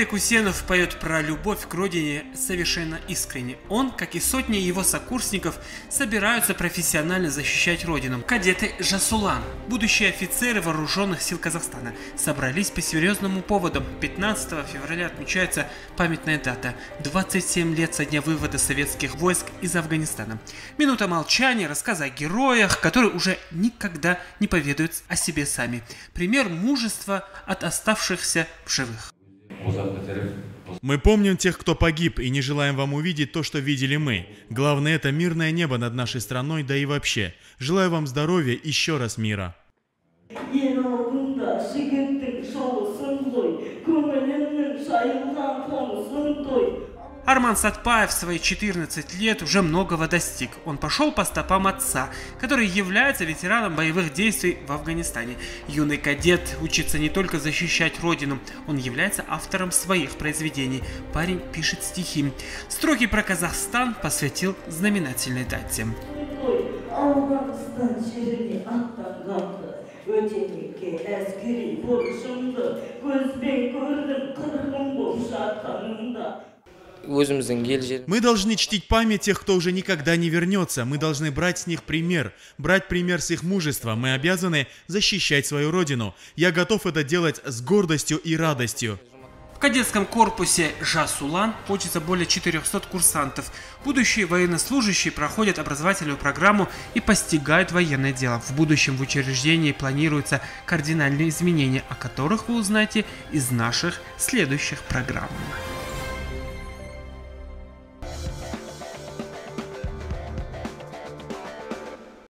Алибек Усенов поет про любовь к родине совершенно искренне. Он, как и сотни его сокурсников, собираются профессионально защищать родину. Кадеты Жасулан, будущие офицеры вооруженных сил Казахстана, собрались по серьезному поводу. 15 февраля отмечается памятная дата – 27 лет со дня вывода советских войск из Афганистана. Минута молчания, рассказа о героях, которые уже никогда не поведают о себе сами. Пример мужества от оставшихся в живых. Мы помним тех, кто погиб, и не желаем вам увидеть то, что видели мы. Главное, это мирное небо над нашей страной, да и вообще. Желаю вам здоровья, еще раз мира. Арман Сатпаев в свои 14 лет уже многого достиг. Он пошел по стопам отца, который является ветераном боевых действий в Афганистане. Юный кадет учится не только защищать родину, он является автором своих произведений. Парень пишет стихи. Строки про Казахстан посвятил знаменательной дате. Öteki eskiri borçumdu, gözben gördüm kırgın boşa tanımda. Мы должны чтить память тех, кто уже никогда не вернется. Мы должны брать с них пример, брать пример с их мужества. Мы обязаны защищать свою родину. Я готов это делать с гордостью и радостью. В кадетском корпусе ЖАСУЛАН учатся более 400 курсантов. Будущие военнослужащие проходят образовательную программу и постигают военное дело. В будущем в учреждении планируются кардинальные изменения, о которых вы узнаете из наших следующих программ.